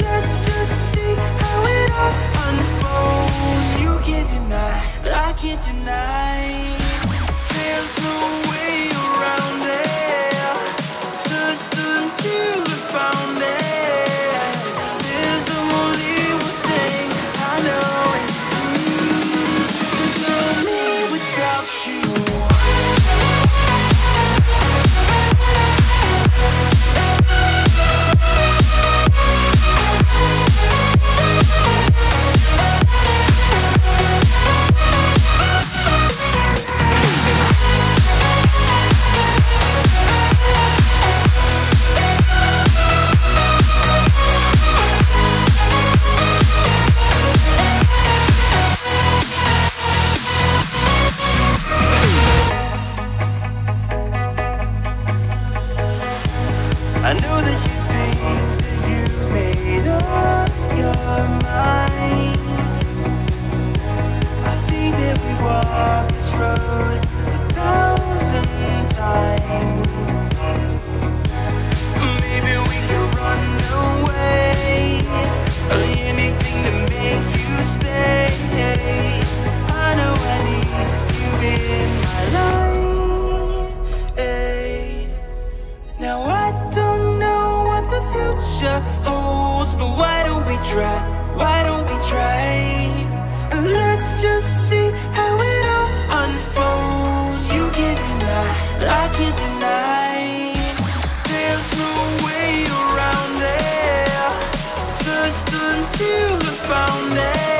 Let's just see how it all unfolds. You can't deny, but I can't deny. There's no that you future holds, but why don't we try? Why don't we try? And let's just see how it all unfolds. You can't deny, but I can't deny. There's no way around it. Just until we found it.